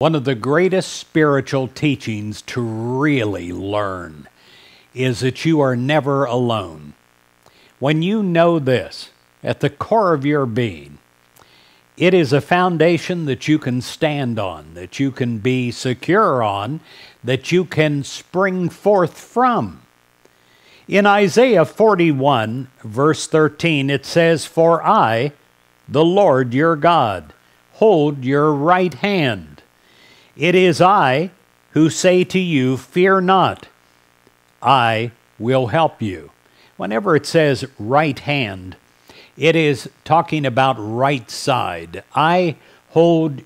One of the greatest spiritual teachings to really learn is that you are never alone. When you know this at the core of your being, it is a foundation that you can stand on, that you can be secure on, that you can spring forth from. In Isaiah 41, verse 13, it says, For I, the Lord your God, hold your right hand it is I who say to you, Fear not, I will help you. Whenever it says right hand, it is talking about right side. I hold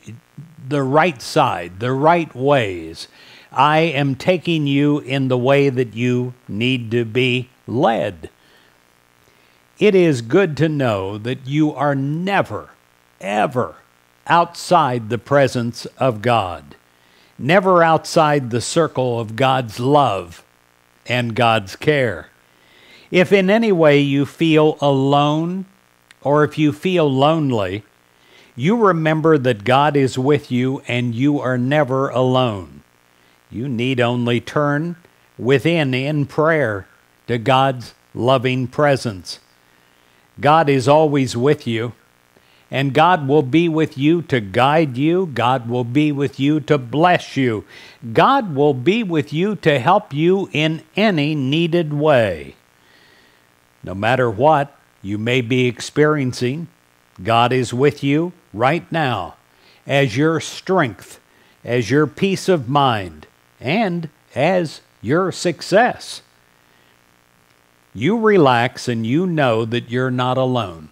the right side, the right ways. I am taking you in the way that you need to be led. It is good to know that you are never, ever outside the presence of God never outside the circle of God's love and God's care. If in any way you feel alone or if you feel lonely, you remember that God is with you and you are never alone. You need only turn within in prayer to God's loving presence. God is always with you and God will be with you to guide you. God will be with you to bless you. God will be with you to help you in any needed way. No matter what you may be experiencing, God is with you right now as your strength, as your peace of mind, and as your success. You relax and you know that you're not alone.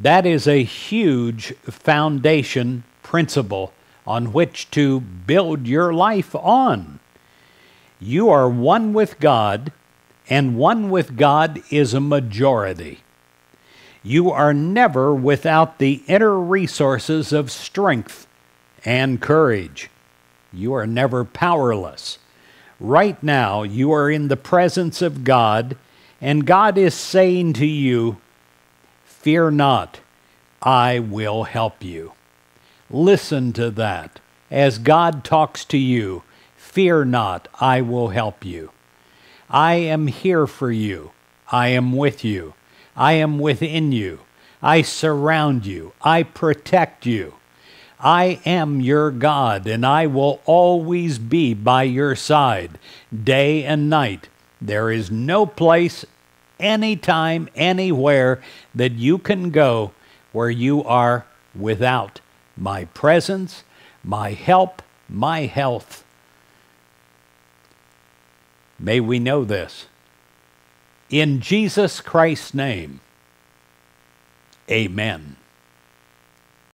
That is a huge foundation principle on which to build your life on. You are one with God, and one with God is a majority. You are never without the inner resources of strength and courage. You are never powerless. Right now, you are in the presence of God, and God is saying to you, Fear not, I will help you. Listen to that. As God talks to you, fear not, I will help you. I am here for you. I am with you. I am within you. I surround you. I protect you. I am your God, and I will always be by your side, day and night. There is no place anytime, anywhere that you can go where you are without my presence, my help, my health. May we know this. In Jesus Christ's name, amen.